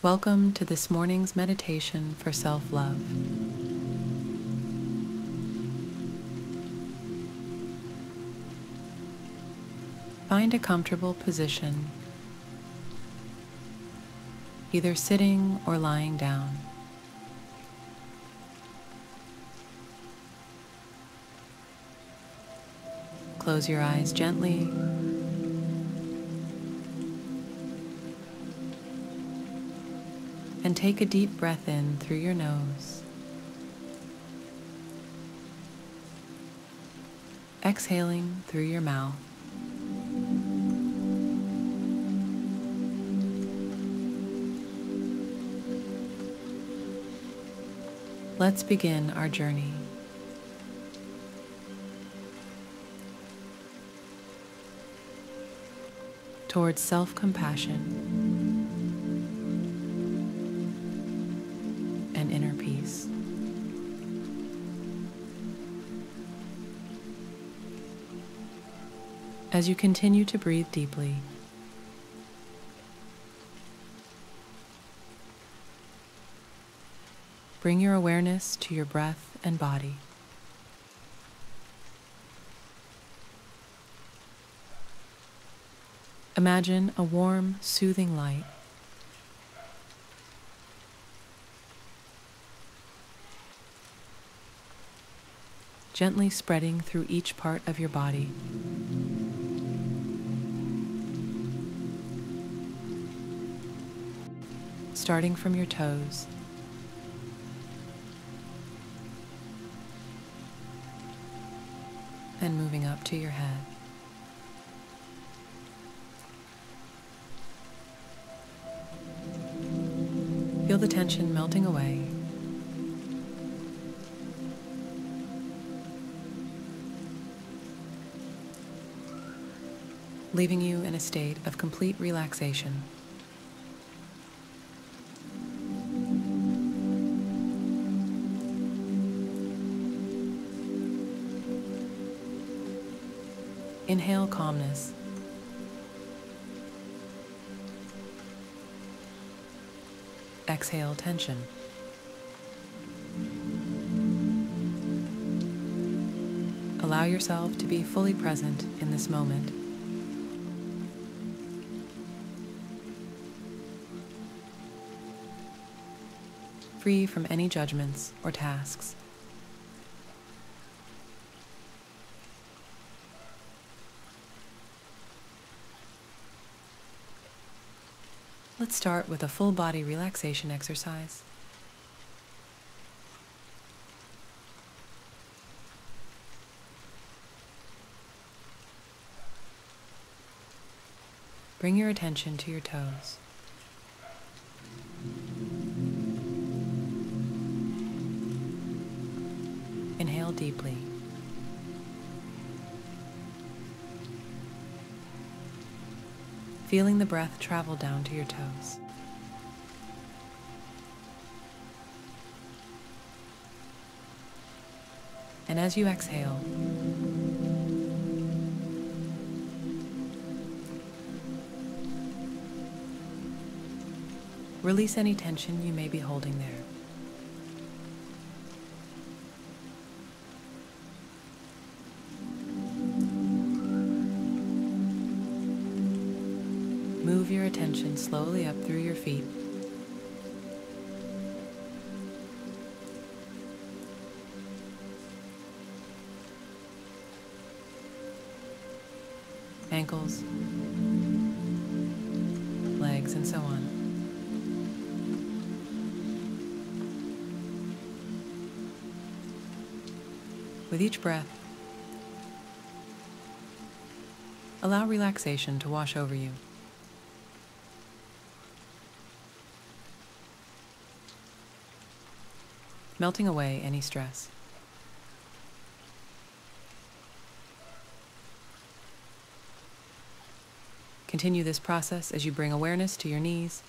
Welcome to this morning's meditation for self love. Find a comfortable position, either sitting or lying down. Close your eyes gently and take a deep breath in through your nose. Exhaling through your mouth. Let's begin our journey. Towards self compassion. As you continue to breathe deeply, bring your awareness to your breath and body. Imagine a warm, soothing light gently spreading through each part of your body. Starting from your toes. And moving up to your head. Feel the tension melting away leaving you in a state of complete relaxation. Inhale calmness. Exhale tension. Allow yourself to be fully present in this moment. free from any judgments or tasks. Let's start with a full body relaxation exercise. Bring your attention to your toes. Inhale deeply. Feeling the breath travel down to your toes. And as you exhale, release any tension you may be holding there. Move your attention slowly up through your feet. Ankles, legs, and so on. With each breath, allow relaxation to wash over you. Melting away any stress. Continue this process as you bring awareness to your knees,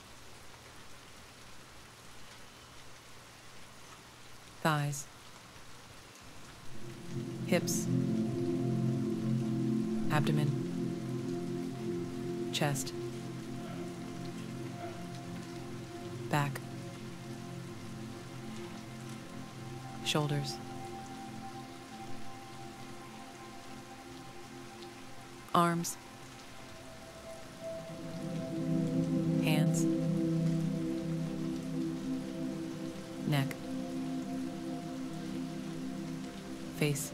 thighs, hips, abdomen, chest, back, shoulders, arms, hands, neck, face,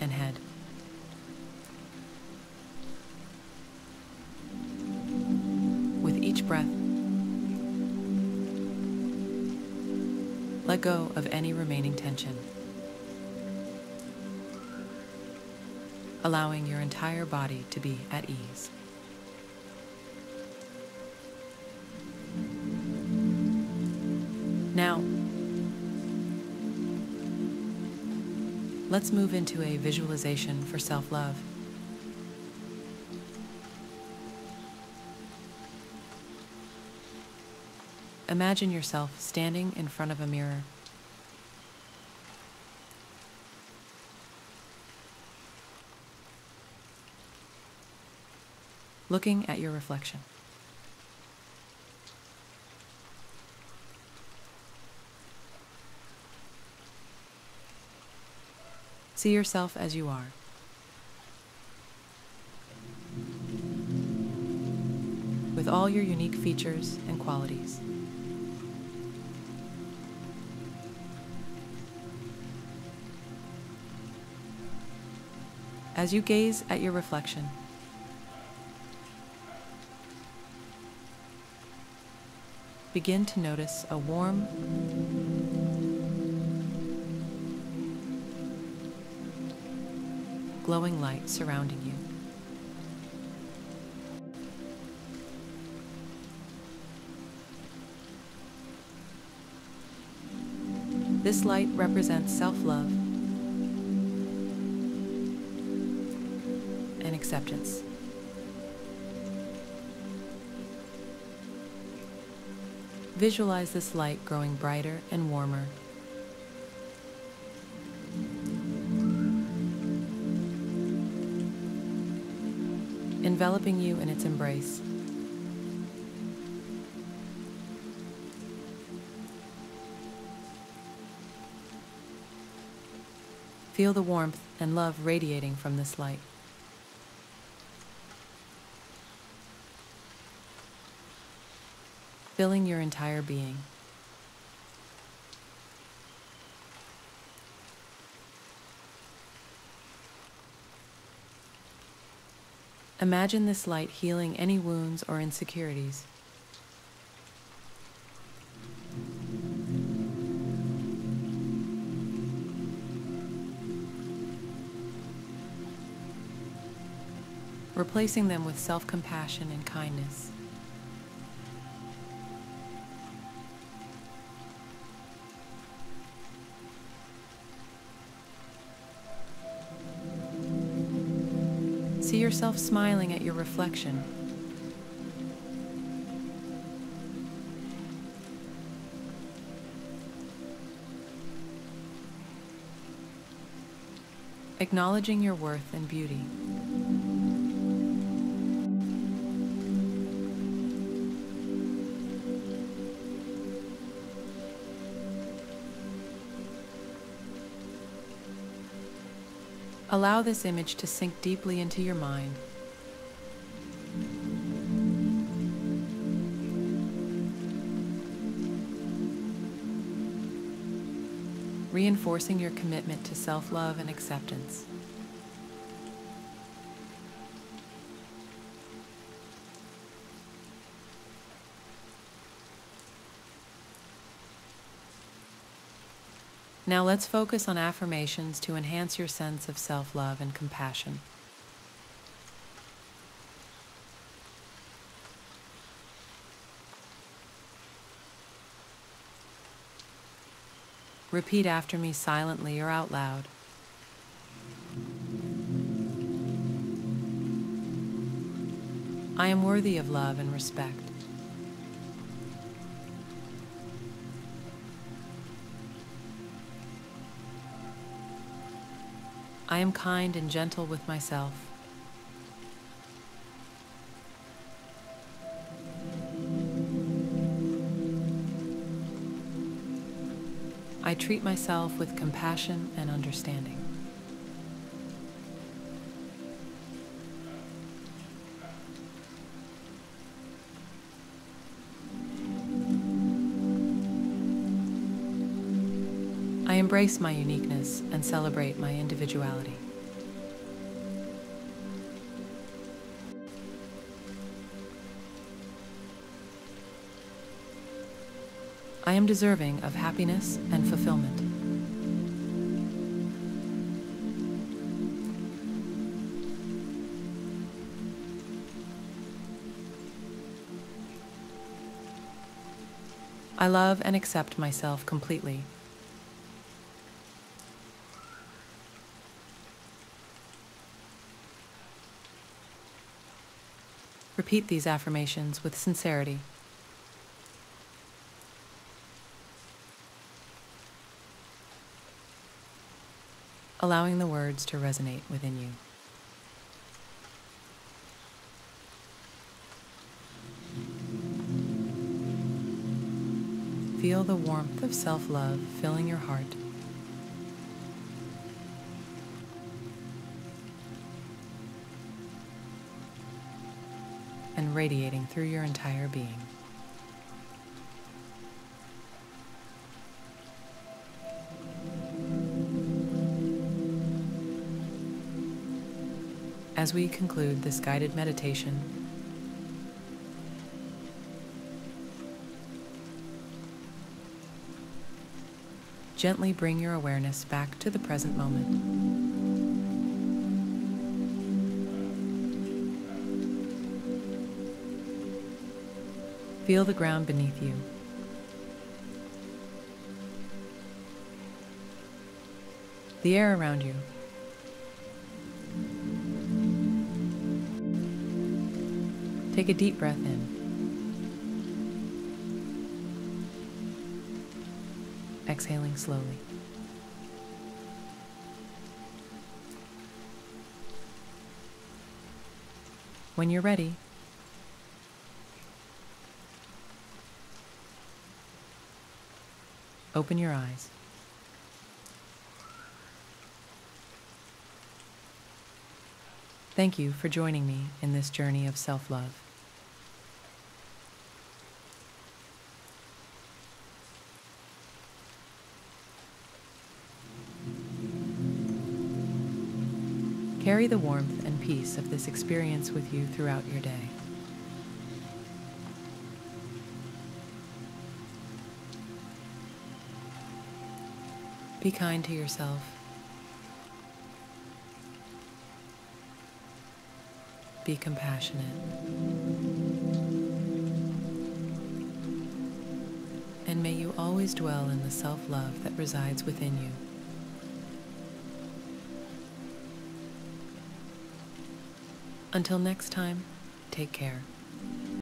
and head. With each breath, let go of any remaining tension, allowing your entire body to be at ease. Now, let's move into a visualization for self love. Imagine yourself standing in front of a mirror. Looking at your reflection. See yourself as you are. With all your unique features and qualities. As you gaze at your reflection, begin to notice a warm, glowing light surrounding you. This light represents self love acceptance. Visualize this light growing brighter and warmer enveloping you in its embrace. Feel the warmth and love radiating from this light. Filling your entire being. Imagine this light healing any wounds or insecurities. Replacing them with self compassion and kindness. See yourself smiling at your reflection. Acknowledging your worth and beauty. Allow this image to sink deeply into your mind. Reinforcing your commitment to self love and acceptance. Now let's focus on affirmations to enhance your sense of self love and compassion. Repeat after me silently or out loud. I am worthy of love and respect. I am kind and gentle with myself. I treat myself with compassion and understanding. Embrace my uniqueness and celebrate my individuality. I am deserving of happiness and fulfillment. I love and accept myself completely. Repeat these affirmations with sincerity. allowing the words to resonate within you. Feel the warmth of self love filling your heart. Radiating through your entire being. As we conclude this guided meditation, gently bring your awareness back to the present moment. Feel the ground beneath you. The air around you. Take a deep breath in. Exhaling slowly. When you're ready, open your eyes. Thank you for joining me in this journey of self love. Carry the warmth and peace of this experience with you throughout your day. Be kind to yourself. Be compassionate. And may you always dwell in the self love that resides within you. Until next time, take care.